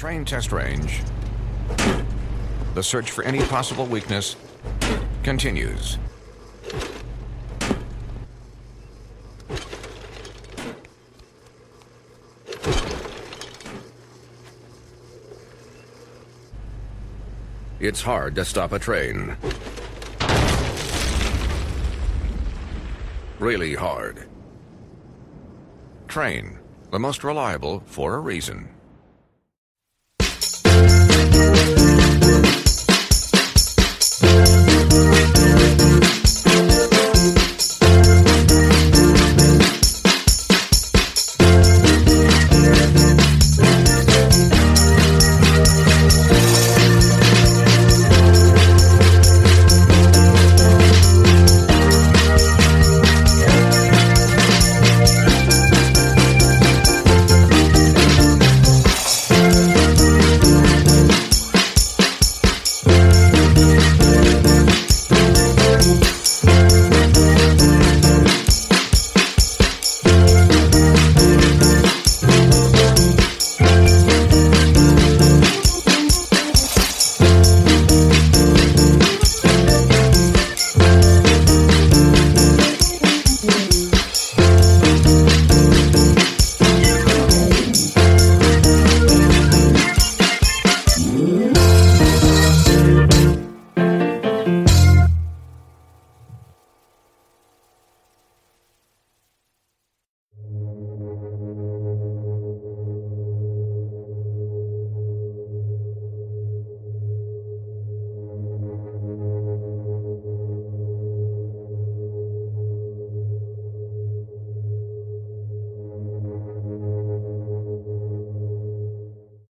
Trane test range. The search for any possible weakness continues. It's hard to stop a Trane. Really hard. Trane, the most reliable for a reason.